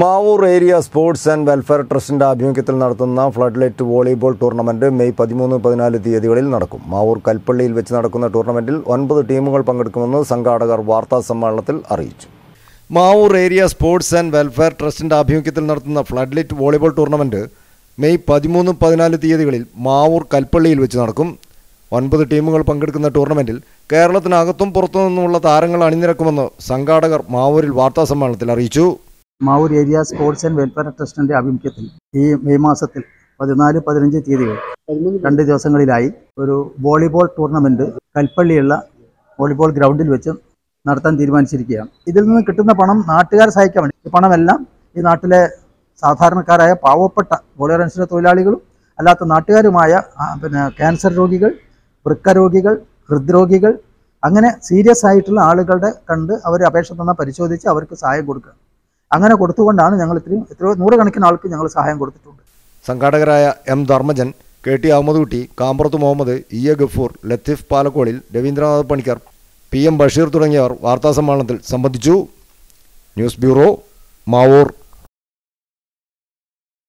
Mavoor area sports and welfare ട്രസ്റ്റിന്റെ ആഭിമുഖ്യത്തിൽ നടത്തുന്ന flood light volleyball tournament May പതിമൂന്ന് പതിനാല് തീയതികളിൽ നടക്കും. മാവൂർ കൽപ്പള്ളിയിൽ വെച്ച് നടക്കുന്ന ടൂർണമെന്റിൽ ഒൻപത് ടീമുകൾ പങ്കെടുക്കുമെന്ന് സംഘാടകർ വാർത്താ സമ്മേളനത്തിൽ അറിയിച്ചു. Mavoor area sports and welfare ട്രസ്റ്റിന്റെ ആഭിമുഖ്യത്തിൽ നടത്തുന്ന flood light volleyball tournament May പതിമൂന്ന് പതിനാല് തീയതികളിൽ മാവൂർ കൽപ്പള്ളിയിൽ വെച്ച് നടക്കും. ഒൻപത് ടീമുകൾ പങ്കെടുക്കുന്ന ടൂർണമെന്റിൽ കേരളത്തിനകത്തും പുറത്തു നിന്നുമുള്ള താരങ്ങൾ അണിനിരക്കുമെന്ന് സംഘാടകർ മാവൂരിൽ വാർത്താ സമ്മേളനത്തിൽ അറിയിച്ചു. Mavoor area sports and welfare ട്രസ്റ്റിന്റെ ആഭിമുഖ്യത്തിൽ ഈ മെയ് മാസത്തിൽ പതിനാല് പതിനഞ്ച് തീയതികൾ രണ്ട് ദിവസങ്ങളിലായി ഒരു വോളിബോൾ ടൂർണമെന്റ് കൽപ്പള്ളിയുള്ള വോളിബോൾ ഗ്രൗണ്ടിൽ വെച്ച് നടത്താൻ തീരുമാനിച്ചിരിക്കുകയാണ്. ഇതിൽ നിന്ന് കിട്ടുന്ന പണം നാട്ടുകാരെ സഹായിക്കാൻ വേണ്ടി. ഈ പണമെല്ലാം ഈ നാട്ടിലെ സാധാരണക്കാരായ പാവപ്പെട്ട വോളിയറൻസിലെ തൊഴിലാളികളും അല്ലാത്ത നാട്ടുകാരുമായ പിന്നെ ക്യാൻസർ രോഗികൾ വൃക്ക രോഗികൾ ഹൃദ്രോഗികൾ അങ്ങനെ സീരിയസ് ആയിട്ടുള്ള ആളുകളുടെ കണ്ട് അവർ അപേക്ഷ തന്നാൽ പരിശോധിച്ച് അവർക്ക് സഹായം കൊടുക്കുക. അങ്ങനെ കൊടുത്തുകൊണ്ടാണ് ഞങ്ങൾ ഇത്രയും എത്രയോ നൂറുകണക്കിന് ആൾക്ക് ഞങ്ങൾ സഹായം കൊടുത്തിട്ടുണ്ട്. സംഘാടകരായ M Dharmajan K T Ahammedkutty Kambarath Muhammad E A Gafoor Latheef പാലക്കോളിൽ Ravindranath Panicker P M Basheer തുടങ്ങിയവർ വാർത്താസമ്മേളനത്തിൽ സംബന്ധിച്ചു. News bureau Mavoor.